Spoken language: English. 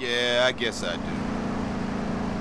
Yeah, I guess I do.